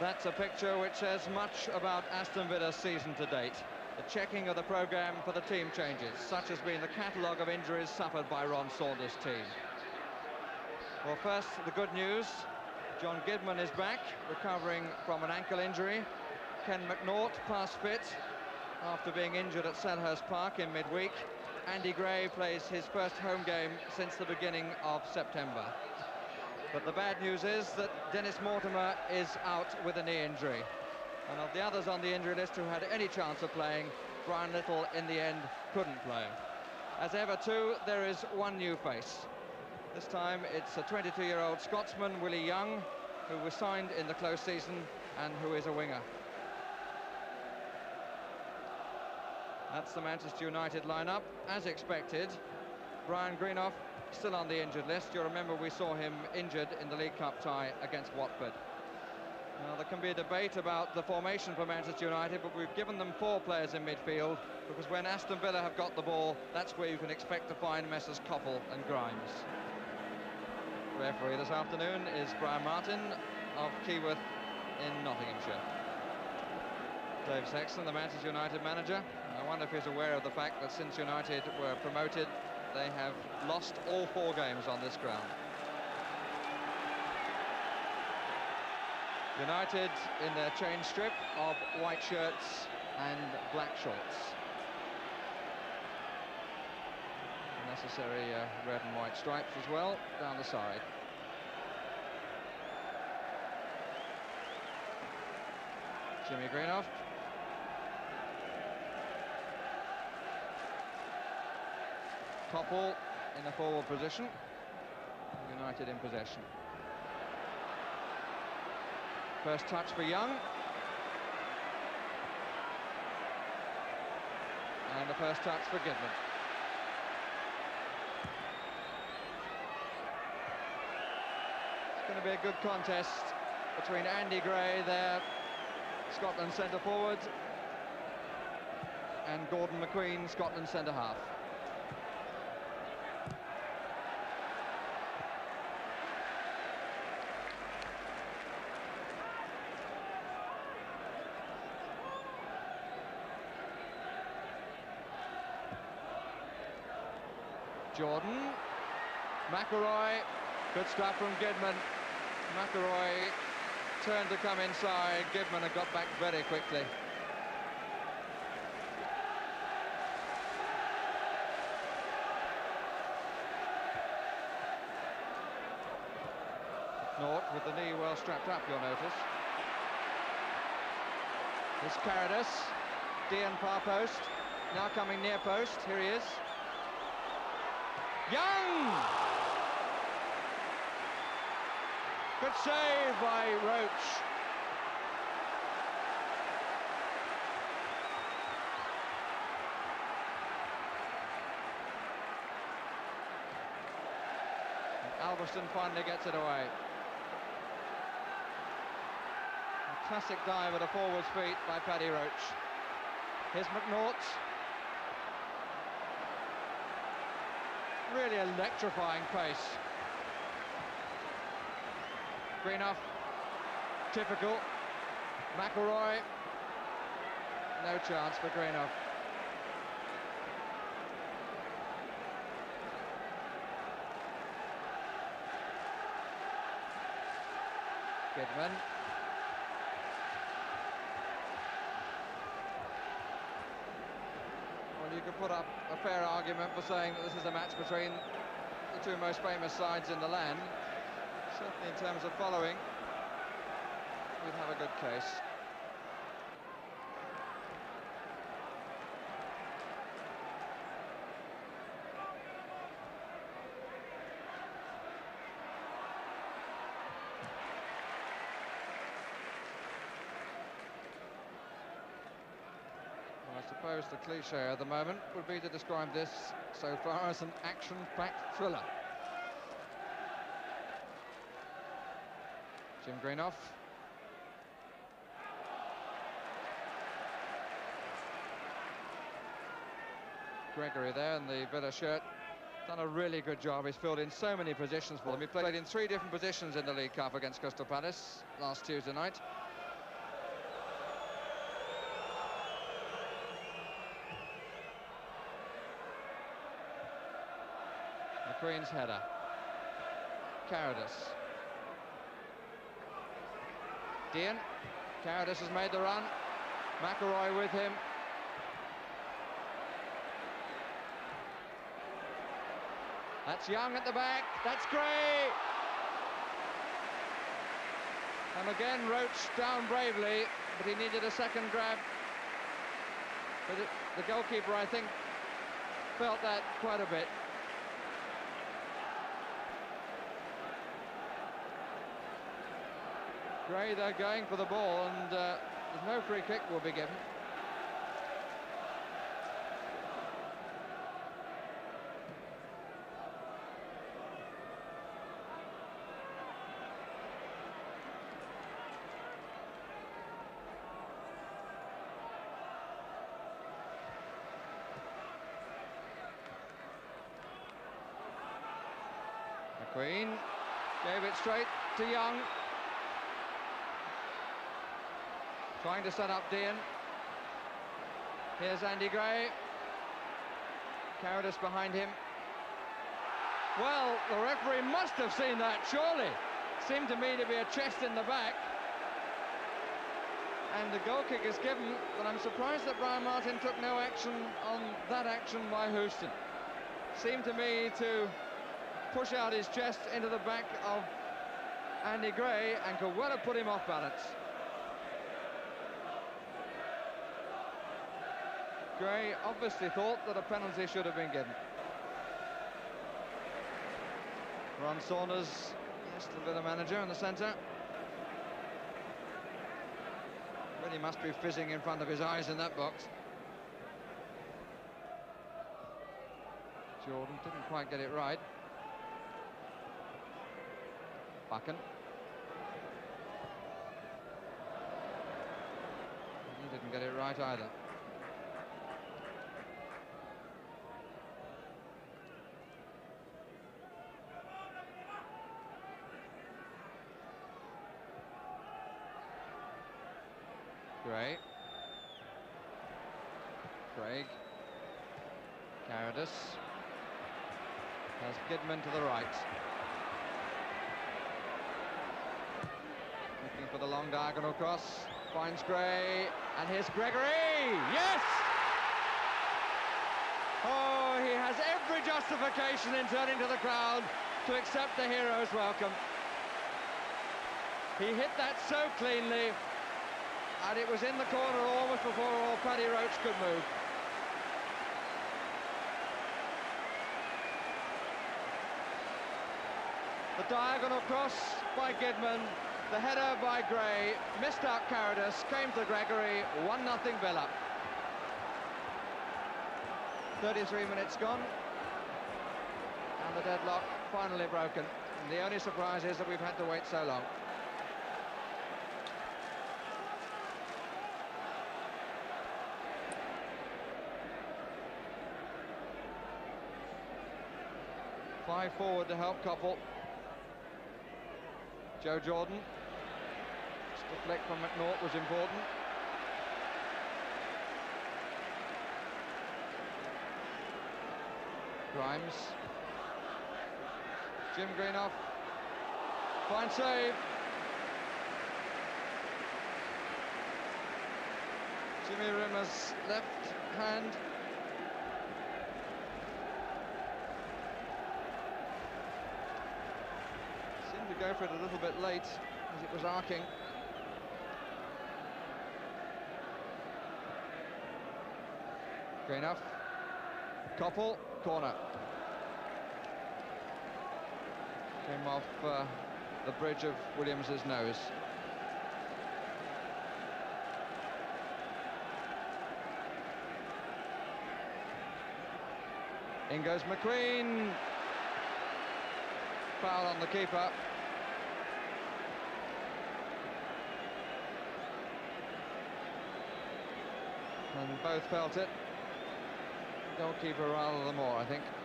That's a picture which says much about Aston Villa's season to date. The checking of the programme for the team changes. Such has been the catalogue of injuries suffered by Ron Saunders' team. Well, first, the good news. John Gidman is back, recovering from an ankle injury. Ken McNaught, past fit, after being injured at Selhurst Park in midweek. Andy Gray plays his first home game since the beginning of September. But the bad news is that Dennis Mortimer is out with a knee injury. And of the others on the injury list who had any chance of playing, Brian Little in the end couldn't play. As ever too, there is one new face. This time it's a 22-year-old Scotsman, Willie Young, who was signed in the close season and who is a winger. That's the Manchester United lineup. As expected, Brian Greenough still on the injured list. You'll remember we saw him injured in the League Cup tie against Watford. Now, there can be a debate about the formation for Manchester United, but we've given them four players in midfield because when Aston Villa have got the ball, that's where you can expect to find Messrs Coppell and Grimes. Referee this afternoon is Brian Martin of Keyworth in Nottinghamshire. Dave Sexton, the Manchester United manager. I wonder if he's aware of the fact that since United were promoted, they have lost all four games on this ground. United in their chain strip of white shirts and black shorts. Necessary uh, red and white stripes as well down the side. Jimmy Greenhoff Coppell in the forward position. United in possession. First touch for Young. And the first touch for Gidman. It's going to be a good contest between Andy Gray there, Scotland centre forward, and Gordon McQueen, Scotland centre half. Jordan. McIlroy. Good stuff from Gidman. McIlroy turned to come inside. Gidman had got back very quickly. Nort with the knee well strapped up, you'll notice. Here's Carrodus. Deehan far post. Now coming near post. Here he is. Young! Good save by Roche. Albiston finally gets it away. A classic dive at a forward's feet by Paddy Roche. Here's McNaught. Really electrifying pace. Greenhoff, typical. McIlroy, no chance for Greenhoff. Gidman. You could put up a fair argument for saying that this is a match between the two most famous sides in the land. Certainly in terms of following, we'd have a good case. Suppose the cliche at the moment would be to describe this so far as an action-packed thriller. Jim Greenhoff. Gregory there in the Villa shirt. Done a really good job. He's filled in so many positions for them. He played in three different positions in the League Cup against Crystal Palace last Tuesday night. McQueen's header. Carrodus. Deehan. Carrodus has made the run. McIlroy with him. That's Young at the back. That's Gray. And again, Roche down bravely, but he needed a second grab. But it, the goalkeeper, I think, felt that quite a bit. Gray, they're going for the ball, and uh, no free kick will be given. McQueen gave it straight to Young. Trying to set up Deehan. Here's Andy Gray. Carrodus behind him. Well, the referee must have seen that, surely. Seemed to me to be a chest in the back. And the goal kick is given, but I'm surprised that Brian Martin took no action on that action by Houston. Seemed to me to push out his chest into the back of Andy Gray and could well have put him off balance. Gray obviously thought that a penalty should have been given. Ron Saunders, Aston Villa manager in the centre. Really must be fizzing in front of his eyes in that box. Jordan didn't quite get it right. Buchan. He didn't get it right either. Gray. Craig. Carrodus. Has Gidman to the right. Looking for the long diagonal cross. Finds Gray. And here's Gregory. Yes! Oh, he has every justification in turning to the crowd to accept the hero's welcome. He hit that so cleanly and it was in the corner almost before all Paddy Roche could move. The diagonal cross by Gidman, the header by Gray, missed out Carrodus, came to Gregory, 1-0 Villa. 33 minutes gone, and the deadlock finally broken. And the only surprise is that we've had to wait so long. Five forward to help Coppell. Joe Jordan. A flick from McNaught was important. Grimes. Jim Greenhoff. Fine save. Jimmy Rimmer's left hand go a little bit late as it was arcing. Good enough. Coppell, corner. Came off uh, the bridge of Williams's nose. In goes McQueen. Foul on the keeper. And both felt it. Goalkeeper rather the more, I think.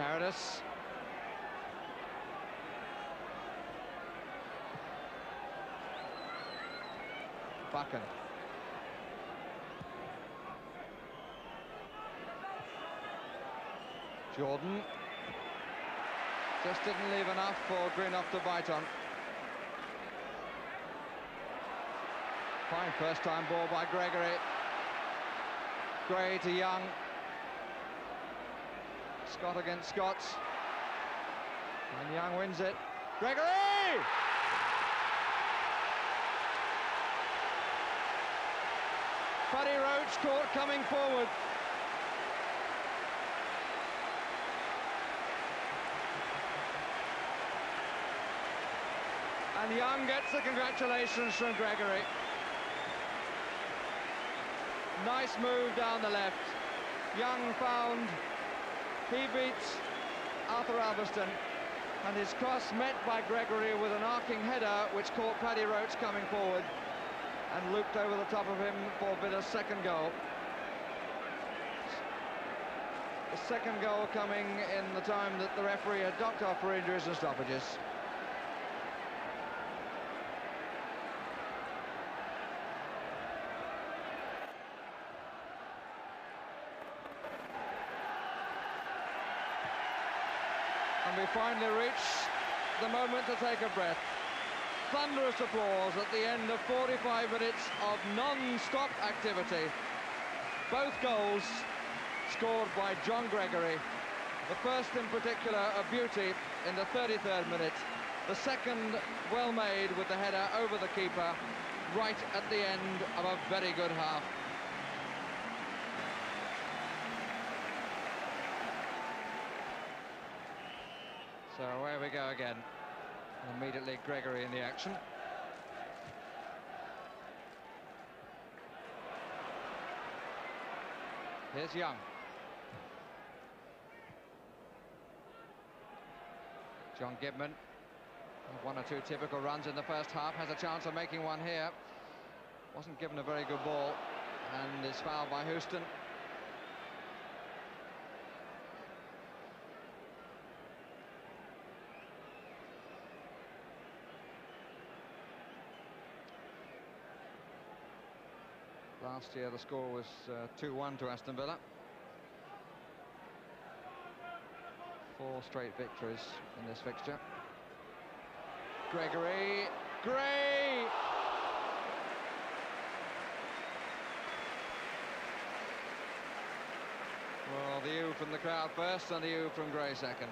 Carrodus. Buchan. Jordan. Just didn't leave enough for Greenhoff to bite on. Fine first time ball by Gregory. Gray to Young. Scot against Scots. And Young wins it. Gregory! Paddy Roche caught coming forward. And Young gets the congratulations from Gregory. Nice move down the left. Young found, he beats Arthur Albiston, and his cross met by Gregory with an arcing header which caught Paddy Roche coming forward and looped over the top of him for Bitta's second goal. The second goal coming in the time that the referee had docked off for injuries and stoppages. And we finally reach the moment to take a breath. Thunderous applause at the end of 45 minutes of non-stop activity. Both goals scored by John Gregory. The first in particular a beauty in the 33rd minute. The second well made with the header over the keeper right at the end of a very good half. So away we again. Immediately Gregory in the action. Here's Young. John Gidman, one or two typical runs in the first half, has a chance of making one here. Wasn't given a very good ball and is fouled by Houston. Last year the score was 2-1 uh, to Aston Villa. Four straight victories in this fixture. Gregory, Gray! Well, the U from the crowd first and the U from Gray second.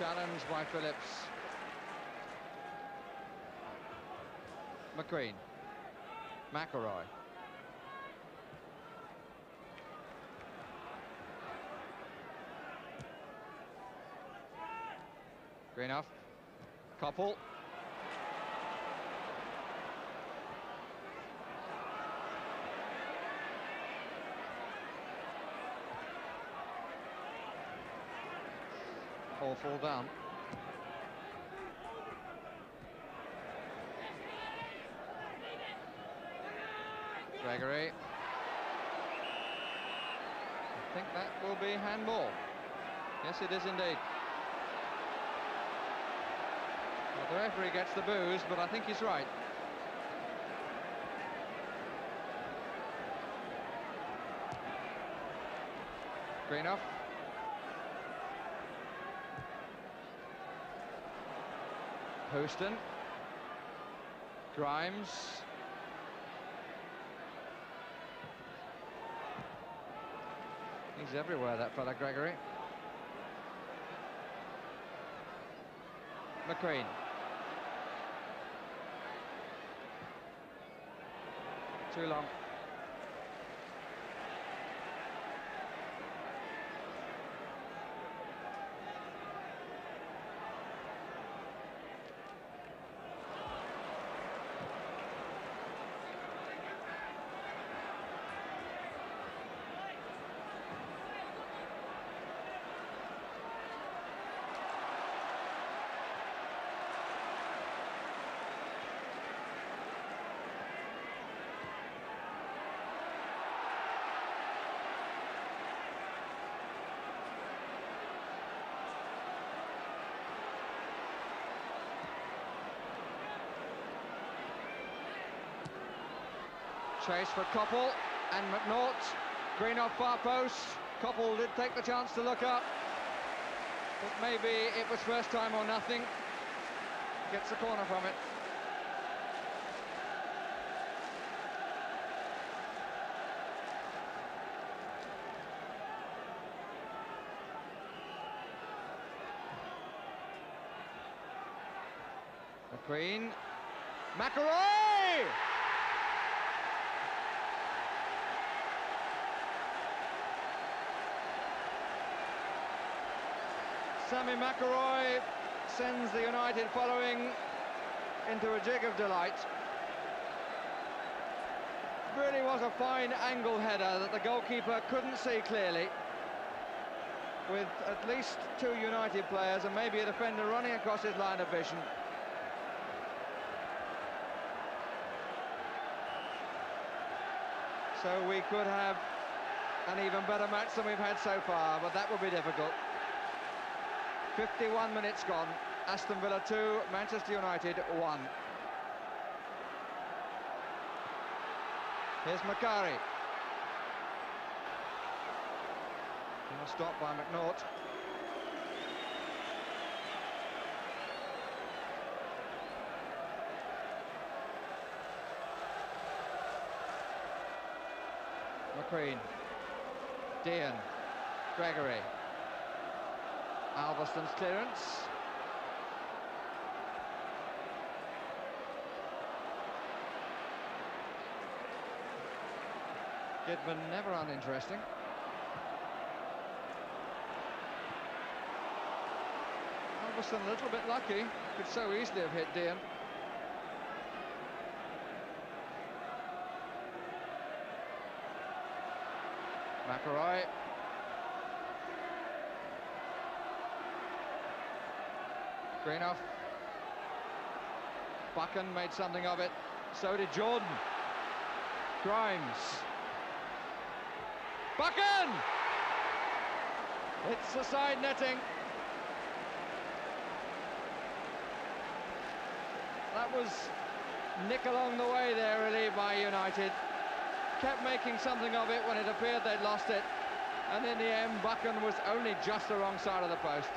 Challenge by Phillips. McQueen. McIlroy. Greenhoff. Coppell. All fall down. Gregory. I think that will be handball. Yes, it is indeed. Well, the referee gets the booze, but I think he's right. Greenhoff. Houston. Grimes. He's everywhere, that fella, Gregory. McQueen. Too long. Chase for Coppell and McNaught. Greenhoff far post. Coppell did take the chance to look up. But maybe it was first time or nothing. Gets the corner from it. McQueen. McIlroy! Sammy McIlroy sends the United following into a jig of delight. Really was a fine angle header that the goalkeeper couldn't see clearly. With at least two United players and maybe a defender running across his line of vision. So we could have an even better match than we've had so far, but that would be difficult. 51 minutes gone. Aston Villa 2, Manchester United 1. Here's Macari. Stop by McNaught. McQueen. Deehan. Gregory. Albiston's clearance. Gidman never uninteresting. Albiston a little bit lucky, could so easily have hit Deehan. McIlroy Greenhoff. Buchan made something of it. So did Jordan. Grimes. Buchan! It's the side netting. That was nick along the way there, really, by United. Kept making something of it when it appeared they'd lost it. And in the end, Buchan was only just the wrong side of the post.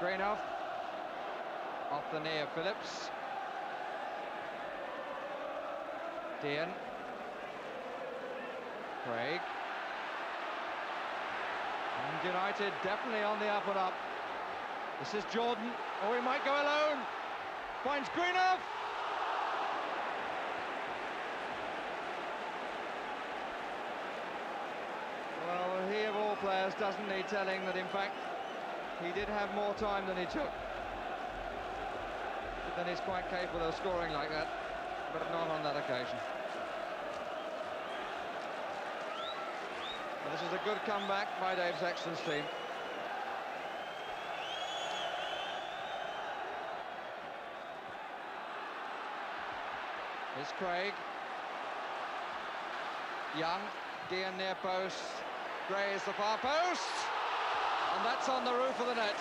Greenhoff off the knee of Phillips. Deehan. Craig. And United definitely on the up and up. This is Jordan. Oh, he might go alone. Finds Greenhoff. Well, he of all players doesn't need telling that in fact he did have more time than he took. But then he's quite capable of scoring like that, but not on that occasion. Well, this is a good comeback by Dave Sexton's team. Here's Craig. Young, Deehan near post. Gray is the far post. And that's on the roof of the net.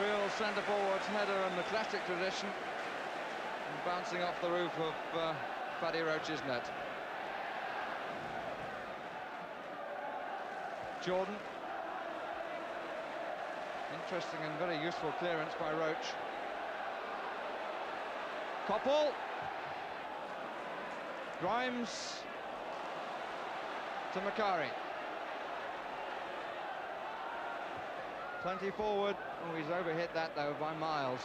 Real centre forwards header in the classic tradition. And bouncing off the roof of uh, Paddy Roche's net. Jordan. Interesting and very useful clearance by Roche. Coppell. Grimes to Macari. plenty forward. Oh, he's overhit that, though, by Miles.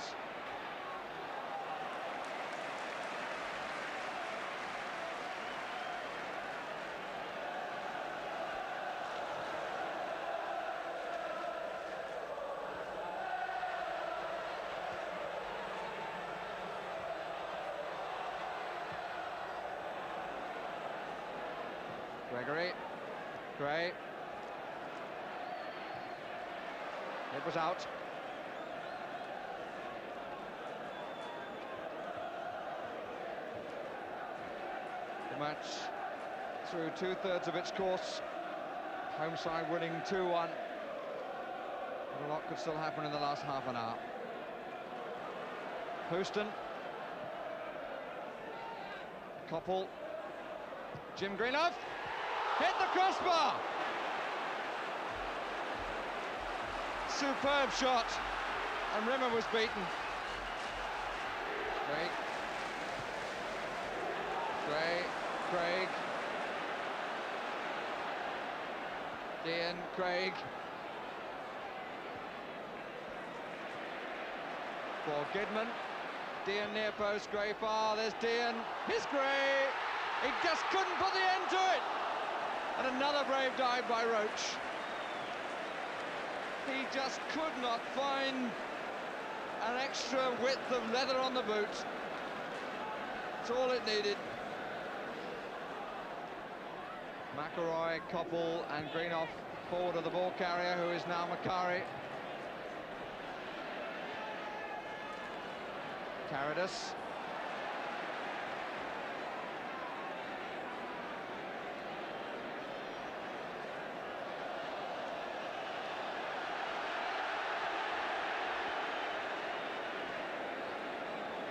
Gregory, great. Was out. The match through two-thirds of its course. Home side winning 2-1. But a lot could still happen in the last half an hour. Houston. Coppell. Jim Greenhoff. Hit the crossbar! Superb shot. And Rimmer was beaten. Great. Gray, Craig. Deehan, Craig. For Gidman. Deehan near post, Gray far, there's Deehan. Here's Gray. He just couldn't put the end to it. And another brave dive by Roche. He just could not find an extra width of leather on the boot. That's all it needed. McIlroy, Coppell and Greenhoff forward of the ball carrier, who is now Macari. Carrodus.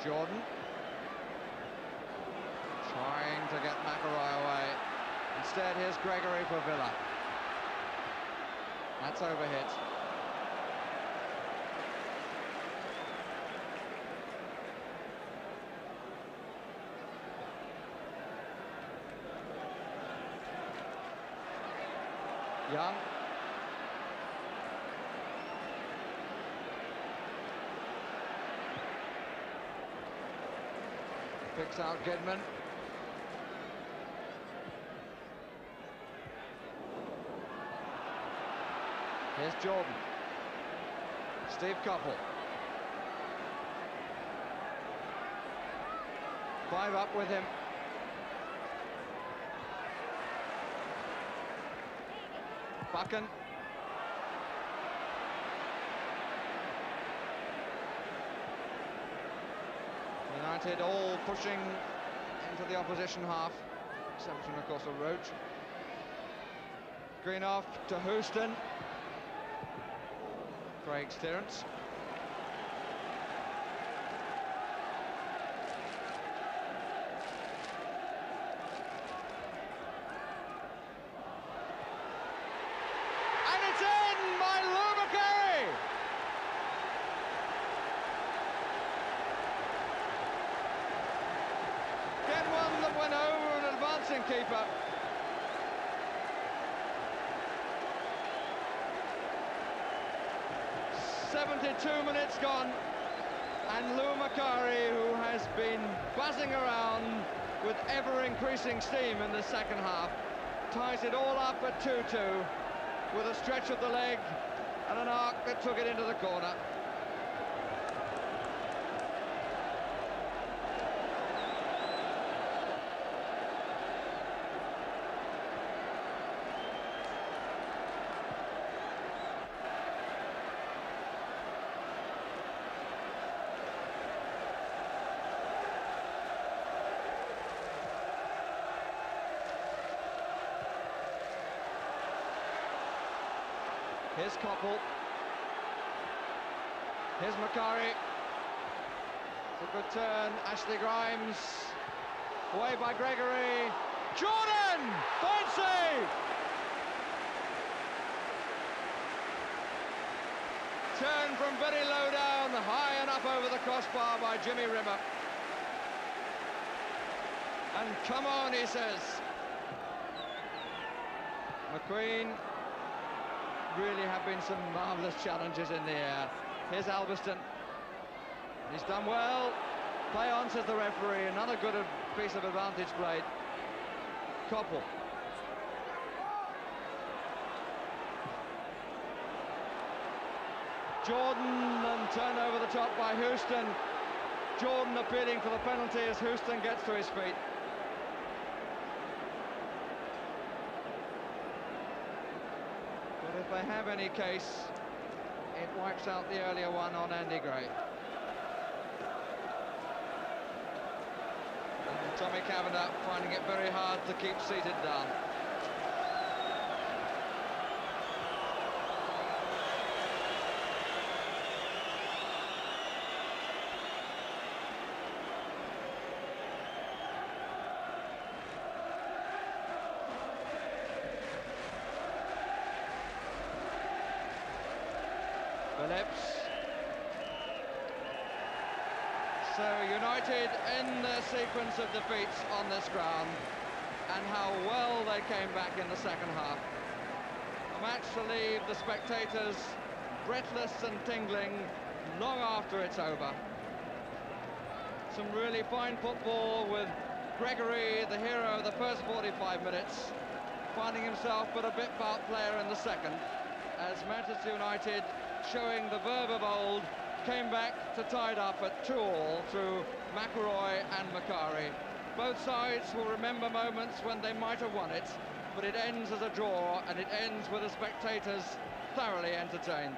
Jordan. Trying to get McIlroy away. Instead, here's Gregory for Villa. That's overhit. Young. Picks out Gidman. Here's Jordan. Steve Coppell. Five up with him. Buchan. United all pushing into the opposition half. Exception, of course, of Roche. Greenhoff to Houston. Craig Stearns. And it's in by Lou Macari. Get one that went over an Seventy-two minutes gone, and Lou Macari, who has been buzzing around with ever-increasing steam in the second half, ties it all up at 2-2 with a stretch of the leg and an arc that took it into the corner. Here's Coppell. Here's Macari. It's a good turn. Ashley Grimes. Away by Gregory. Jordan! Fine save! Turn from very low down, high and up over the crossbar by Jimmy Rimmer. And come on, he says. McQueen really have been some marvellous challenges in the air. Here's Albiston. He's done well. Play on, says the referee. Another good piece of advantage played. Coppell. Jordan and turned over the top by Houston. Jordan appealing for the penalty as Houston gets to his feet. have any case, it wipes out the earlier one on Andy Gray. And Tommy Cavanagh finding it very hard to keep seated down. Phillips. So United in their sequence of defeats on this ground and how well they came back in the second half. A match to leave the spectators breathless and tingling long after it's over. Some really fine football with Gregory, the hero of the first 45 minutes, finding himself but a bit part player in the second as Manchester United showing the verve of old, came back to tie it up at 2-all through McIlroy and Macari. Both sides will remember moments when they might have won it, but it ends as a draw, and it ends with the spectators thoroughly entertained.